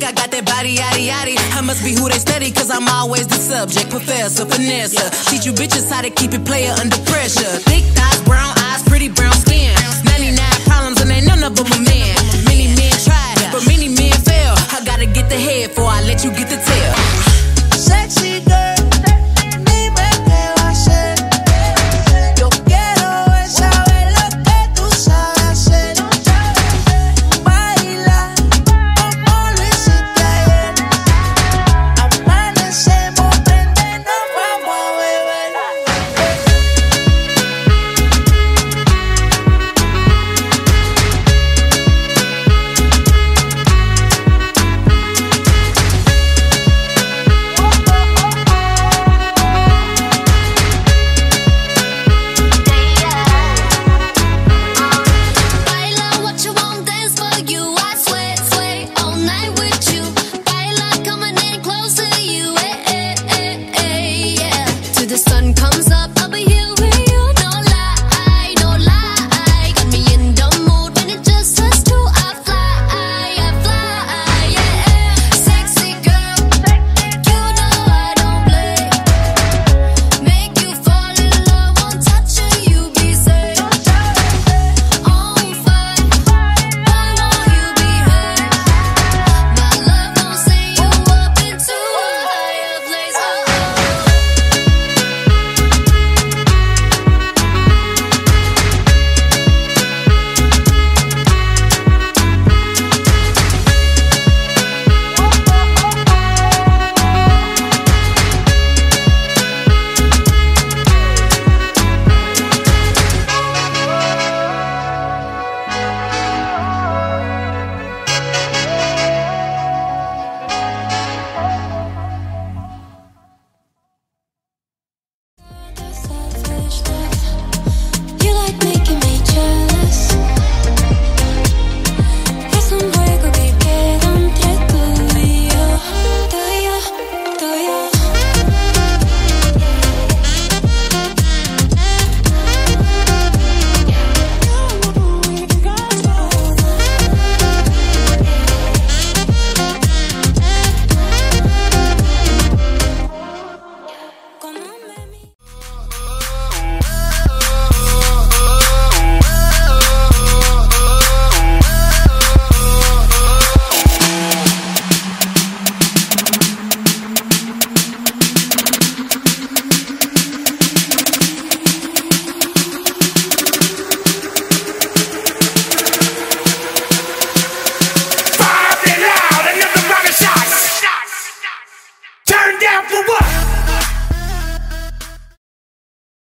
like I got that body, yaddy, yaddy. I must be who they study, cause I'm always the subject. Professor, finesse, teach you bitches how to keep it player under pressure. Thick thighs, brown eyes, pretty brown skin. 99 problems, and ain't none of them a man. Many men tried, but many men fail. I gotta get the head before I let you get the tail. Sexy.